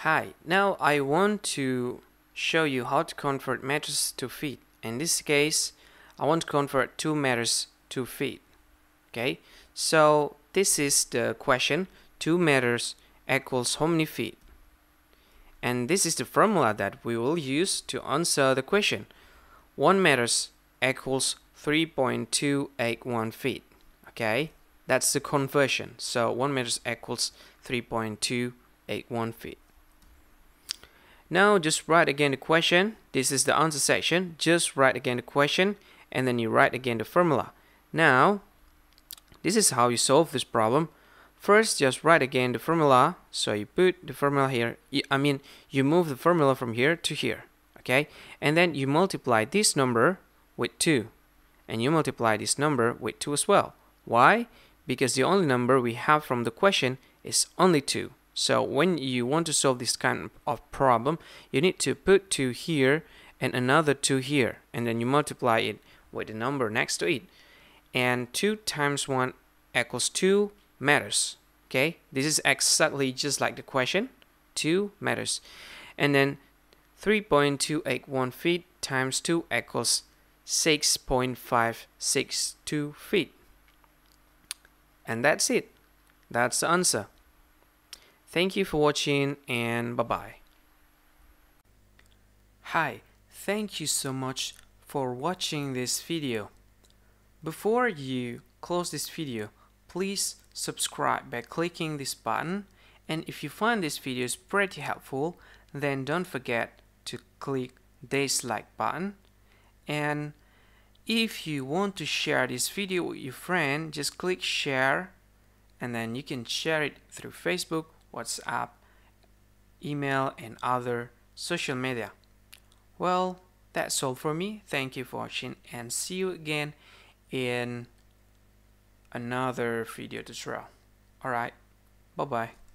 Hi, now I want to show you how to convert meters to feet. In this case, I want to convert 2 meters to feet. Okay, so this is the question 2 meters equals how many feet? And this is the formula that we will use to answer the question. 1 meters equals 3.281 feet. Okay, that's the conversion. So 1 meters equals 3.281 feet. Now just write again the question. This is the answer section. Just write again the question and then you write again the formula. Now, this is how you solve this problem. First, just write again the formula. So you put the formula here. I mean, you move the formula from here to here. Okay? And then you multiply this number with 2. And you multiply this number with 2 as well. Why? Because the only number we have from the question is only 2. So when you want to solve this kind of problem, you need to put 2 here and another 2 here. And then you multiply it with the number next to it. And 2 times 1 equals 2 meters. Okay, this is exactly just like the question, 2 meters. And then 3.281 feet times 2 equals 6.562 feet. And that's it. That's the answer. Thank you for watching and bye bye. Hi, thank you so much for watching this video. Before you close this video, please subscribe by clicking this button and if you find this video is pretty helpful then don't forget to click this like button and if you want to share this video with your friend just click share and then you can share it through Facebook WhatsApp, email, and other social media. Well, that's all for me. Thank you for watching and see you again in another video tutorial. Alright, bye bye.